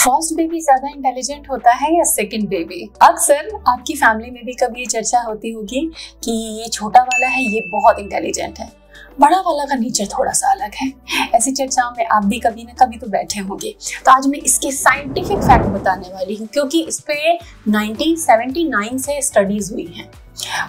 First baby ज़्यादा intelligent होता है या सेकंड बेबी अक्सर आपकी फैमिली में भी कभी ये चर्चा होती होगी कि ये छोटा वाला है, ये बहुत इंटेलिजेंट है। बड़ा वाला का नेचर थोड़ा सा अलग है। ऐसी चर्चाओं में आप भी कभी ना कभी तो बैठे होंगे। तो आज मैं इसके साइंटिफिक फैक्ट बताने वाली हूँ, क्योंकि इस पे 1979 से स्टडीज़ हुई हैं।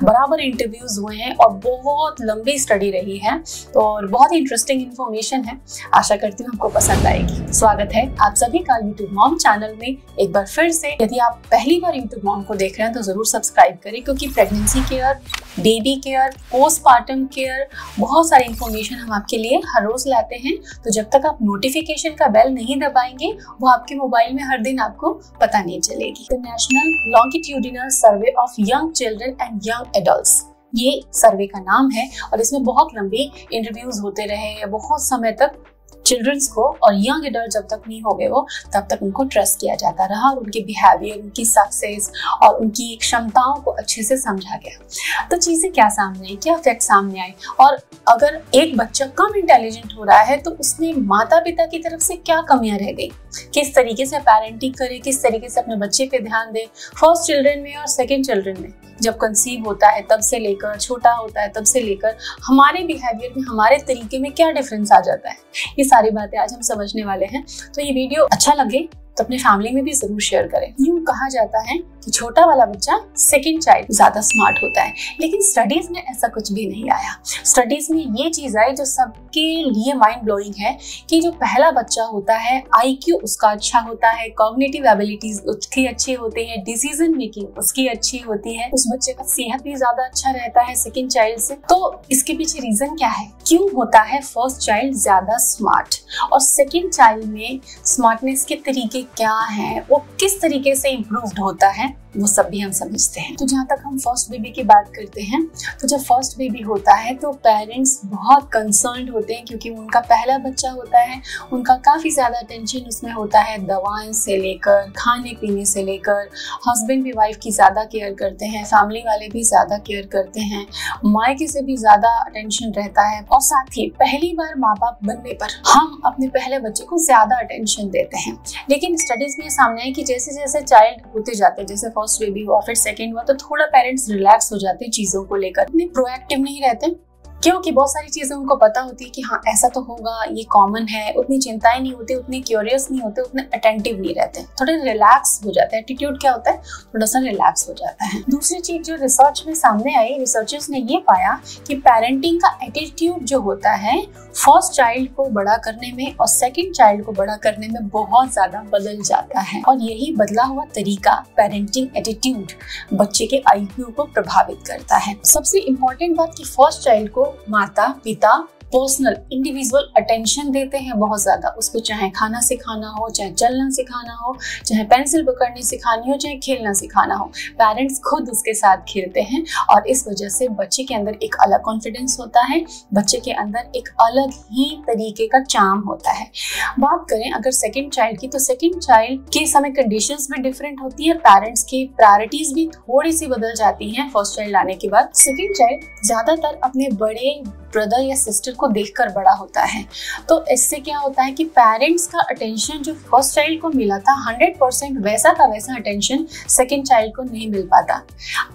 बराबर इंटरव्यूज़ हुए हैं और बहुत लंबी स्टडी रही है तो और बहुत ही इंटरेस्टिंग इन्फॉर्मेशन है। आशा करती हूँ आपको पसंद आएगी। स्वागत है आप सभी का यूट्यूब मॉम चैनल में। एक बार फिर से यदि आप पहली बार यूट्यूब मॉम को देख रहे हैं तो ज़रूर सब्सक्राइब करें क्योंकि pregnancy care baby care postmortem care बहुत सारी इंफॉर्मेशन हम आपके लिए हर रोज लाते हैं। तो जब तक आप नोटिफिकेशन का बेल नहीं दबाएँगे, वो आपके मोबाइल में हर दिन आपको पता नहीं चलेगी। International longitudinal survey of young children and young adult ये सर्वे का नाम है और इसमें बहुत लंबी इंटरव्यूज़ होते रहे बहुत समय तक चिल्ड्रंस को और यंग एडल्ट जब तक नहीं हो गए वो, तब तक उनको ट्रस्ट किया जाता रहा और उनके बिहेवियर उनकी सक्सेस और उनकी क्षमताओं को अच्छे से समझा गया। तो चीज़ें क्या सामने आई? क्या फैक्ट सामने आए और अगर एक बच्चा कम इंटेलिजेंट हो रहा है तो उसने माता पिता की तरफ़ से क्या कमियाँ रह गई? किस तरीके से पेरेंटिंग करे? किस तरीके से अपने बच्चे पे ध्यान दे? फ़र्स्ट चिल्ड्रन में और सेकेंड चिल्ड्रन में? जब कंसीव होता है, तब से लेकर, छोटा होता है, तब से लेकर, हमारे बिहेवियर में, हमारे तरीके में क्या डिफरेंस आ जाता है? ये सारी बातें आज हम समझने वाले हैं। तो ये वीडियो अच्छा लगे तो अपने फैमिली में भी ज़रूर शेयर करें। यूँ कहा जाता है छोटा वाला बच्चा सेकेंड चाइल्ड ज़्यादा स्मार्ट होता है। लेकिन स्टडीज़ में ऐसा कुछ भी नहीं आया। स्टडीज़ में ये चीज़ आई जो सबके लिए माइंड ब्लोइंग है कि जो पहला बच्चा होता है आईक्यू उसका अच्छा होता है कॉग्निटिव एबिलिटीज उसकी अच्छी होती है डिसीज़न मेकिंग उसकी अच्छी होती है, उस बच्चे का सेहत भी ज़्यादा अच्छा रहता है सेकेंड चाइल्ड से। तो इसके पीछे रीजन क्या है? क्यों होता है फ़र्स्ट चाइल्ड ज़्यादा स्मार्ट और सेकेंड चाइल्ड में स्मार्टनेस के तरीके क्या है? वो किस तरीके से इम्प्रूव्ड होता है? ね。वो सब भी हम समझते हैं। तो जहाँ तक हम फ़र्स्ट बेबी की बात करते हैं तो जब फ़र्स्ट बेबी होता है तो पेरेंट्स बहुत कंसर्न होते हैं क्योंकि उनका पहला बच्चा होता है, उनका काफ़ी ज़्यादा टेंशन उसमें होता है दवाएँ से लेकर, खाने पीने से लेकर। हस्बैंड भी वाइफ की ज़्यादा केयर करते हैं फैमिली वाले भी ज़्यादा केयर करते हैं। मायके से भी ज़्यादा अटेंशन रहता है। और साथ ही पहली बार माँ बाप बनने पर हम अपने पहले बच्चे को ज़्यादा अटेंशन देते हैं। लेकिन स्टडीज़ में सामने है कि जैसे जैसे चाइल्ड होते जाते जैसे फ़र्स्ट बेबी हुआ, फिर सेकेंड हुआ तो थोड़ा पेरेंट्स रिलैक्स हो जाते हैं चीज़ों को लेकर। इतने प्रोएक्टिव नहीं रहते। क्योंकि बहुत सारी चीज़ें उनको पता होती है कि हाँ ऐसा तो होगा, ये कॉमन है, उतनी चिंताएँ नहीं होती, उतने क्यूरियस नहीं होते, उतने अटेंटिव नहीं रहते। थोड़े रिलैक्स हो जाते हैं। एटीट्यूड क्या होता है? थोड़ा सा रिलैक्स हो जाता है। दूसरी चीज़ जो रिसर्च में सामने आई रिसर्चर्स ने ये पाया कि पेरेंटिंग का एटीट्यूड जो होता है फ़र्स्ट चाइल्ड को बड़ा करने में और सेकेंड चाइल्ड को बड़ा करने में बहुत ज़्यादा बदल जाता है। और यही बदला हुआ तरीका पेरेंटिंग एटीट्यूड बच्चे के आईक्यू को प्रभावित करता है। सबसे इम्पोर्टेंट बात की फ़र्स्ट चाइल्ड को माता पिता पर्सनल इंडिविजुअल अटेंशन देते हैं बहुत ज़्यादा। उस पर चाहे खाना सिखाना हो, चाहे चलना सिखाना हो, चाहे पेंसिल पकड़नी सिखानी हो, चाहे खेलना सिखाना हो पेरेंट्स खुद उसके साथ खेलते हैं और इस वजह से बच्चे के अंदर एक अलग कॉन्फिडेंस होता है, बच्चे के अंदर एक अलग ही तरीके का चाम होता है। बात करें अगर सेकेंड चाइल्ड की तो सेकेंड चाइल्ड के समय कंडीशन भी डिफरेंट होती है पेरेंट्स की प्रायोरिटीज भी थोड़ी सी बदल जाती हैं। फ़र्स्ट चाइल्ड आने के बाद सेकेंड चाइल्ड ज़्यादातर अपने बड़े ब्रदर या सिस्टर को देखकर बड़ा होता है। तो इससे क्या होता है कि पेरेंट्स का अटेंशन जो फ़र्स्ट चाइल्ड को मिला था हंड्रेड परसेंट वैसा का वैसा अटेंशन सेकेंड चाइल्ड को नहीं मिल पाता।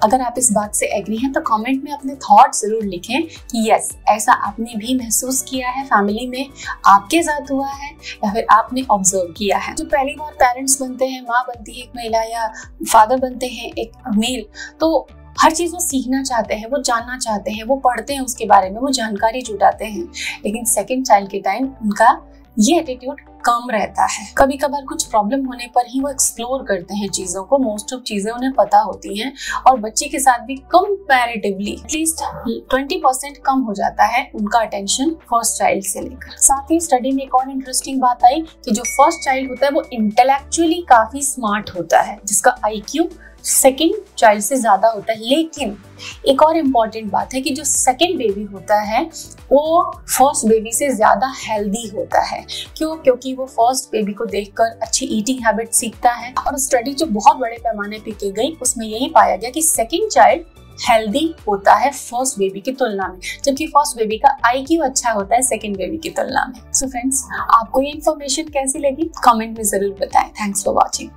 अगर आप इस बात से एग्री हैं तो कमेंट में अपने थॉट ज़रूर लिखें कि यस ऐसा आपने भी महसूस किया है फैमिली में आपके साथ हुआ है या फिर आपने ऑब्ज़र्व किया है। जो पहली बार पेरेंट्स बनते हैं, माँ बनती है एक महिला या फादर बनते हैं एक मेल तो हर चीज़ वो सीखना चाहते हैं, वो जानना चाहते हैं, वो पढ़ते हैं उसके बारे में, वो जानकारी जुटाते हैं। लेकिन सेकेंड चाइल्ड के टाइम उनका ये एटीट्यूड कम रहता है। कभी कभार कुछ प्रॉब्लम होने पर ही वो एक्सप्लोर करते हैं चीज़ों को मोस्ट ऑफ़ चीज़ें उन्हें पता होती हैं और बच्चे के साथ भी comparatively at least twenty percent कम हो जाता है उनका अटेंशन फ़र्स्ट चाइल्ड से लेकर। साथ ही स्टडी में एक और इंटरेस्टिंग बात आई कि जो फ़र्स्ट चाइल्ड होता है वो इंटेलेक्चुअली काफ़ी स्मार्ट होता है, जिसका आईक्यू सेकेंड चाइल्ड से ज़्यादा होता है। लेकिन एक और इंपॉर्टेंट बात है कि जो सेकेंड बेबी होता है, वो फ़र्स्ट बेबी से ज़्यादा हेल्दी होता है। क्यों? क्योंकि वो फ़र्स्ट बेबी को देखकर अच्छी ईटिंग हैबिट सीखता है और स्टडी जो बहुत बड़े पैमाने पे की गई, उसमें यही पाया गया कि सेकेंड चाइल्ड हेल्दी होता है फ़र्स्ट बेबी की तुलना में। जबकि फ़र्स्ट बेबी का आई क्यू अच्छा होता है सेकेंड बेबी की तुलना में। सो so फ्रेंड्स आपको ये इन्फॉर्मेशन कैसी लगी? कमेंट में ज़रूर बताएँ। Thanks for watching